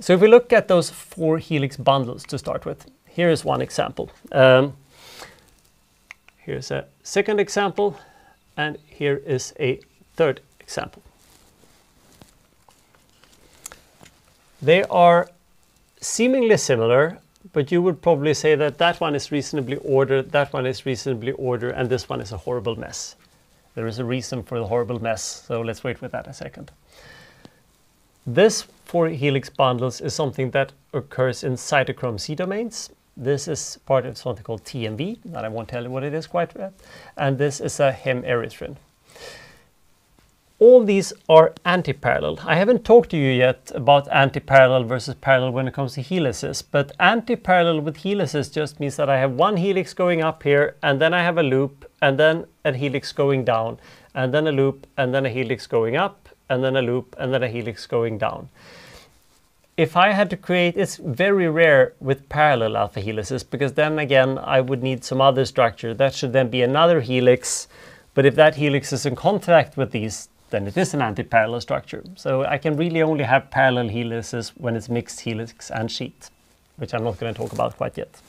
So if we look at those four helix bundles to start with, here is one example. Um, here's a second example, and here is a third example. They are seemingly similar, but you would probably say that that one is reasonably ordered, that one is reasonably ordered, and this one is a horrible mess. There is a reason for the horrible mess, so let's wait with that a second. This four helix bundles is something that occurs in cytochrome C domains. This is part of something called TMV, that I won't tell you what it is quite yet. And this is a hemerythrin all these are anti-parallel. I haven't talked to you yet about anti-parallel versus parallel when it comes to helices, but anti-parallel with helices just means that I have one helix going up here, and then I have a loop, and then a helix going down, and then a loop, and then a helix going up, and then a loop, and then a helix going down. If I had to create, it's very rare with parallel alpha helices, because then again, I would need some other structure. That should then be another helix, but if that helix is in contact with these, then it is an anti-parallel structure. So I can really only have parallel helices when it's mixed helix and sheet, which I'm not going to talk about quite yet.